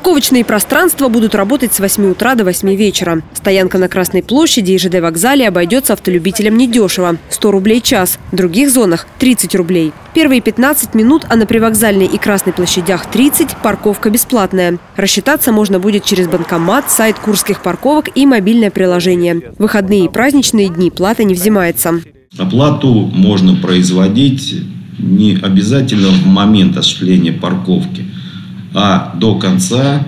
Парковочные пространства будут работать с 8 утра до 8 вечера. Стоянка на Красной площади и ЖД вокзале обойдется автолюбителям недешево – 100 рублей час. В других зонах – 30 рублей. Первые 15 минут, а на привокзальной и Красной площадях 30 – парковка бесплатная. Рассчитаться можно будет через банкомат, сайт курских парковок и мобильное приложение. Выходные и праздничные дни плата не взимается. Оплату можно производить не обязательно в момент осуществления парковки – а до конца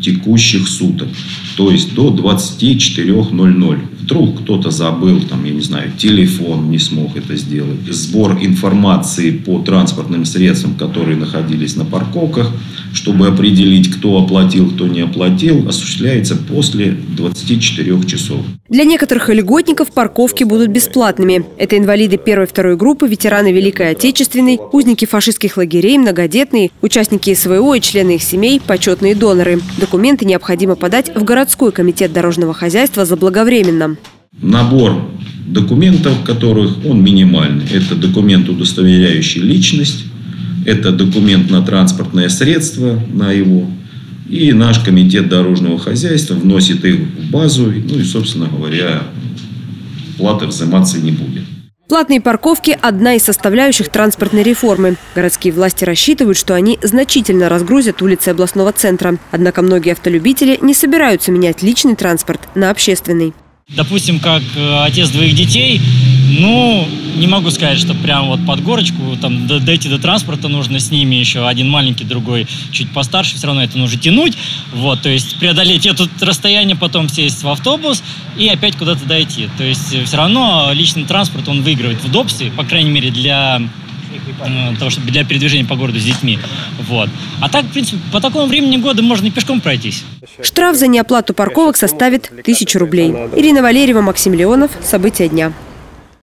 текущих суток, то есть до 24.00. Вдруг кто-то забыл, там, я не знаю, телефон не смог это сделать. Сбор информации по транспортным средствам, которые находились на парковках, чтобы определить, кто оплатил, кто не оплатил, осуществляется после 24 часов. Для некоторых льготников парковки будут бесплатными. Это инвалиды первой и второй группы, ветераны Великой Отечественной, узники фашистских лагерей, многодетные, участники СВО и члены их семей, почетные доноры. Документы необходимо подать в городской комитет дорожного хозяйства заблаговременно. Набор документов, которых он минимальный. Это документ, удостоверяющий личность, это документ на транспортное средство, на его. И наш комитет дорожного хозяйства вносит их в базу. Ну и, собственно говоря, плата взиматься не будет. Платные парковки – одна из составляющих транспортной реформы. Городские власти рассчитывают, что они значительно разгрузят улицы областного центра. Однако многие автолюбители не собираются менять личный транспорт на общественный. Допустим, как э, отец двоих детей, ну, не могу сказать, что прям вот под горочку, там, дойти до транспорта нужно с ними еще, один маленький, другой чуть постарше, все равно это нужно тянуть, вот, то есть преодолеть это расстояние, потом сесть в автобус и опять куда-то дойти, то есть все равно личный транспорт, он выигрывает в удобстве, по крайней мере, для Э, того, чтобы для передвижения по городу с детьми. Вот. А так, в принципе, по такому времени года можно и пешком пройтись. Штраф за неоплату парковок составит тысячу рублей. Ирина Валерьева, Максим Леонов. События дня.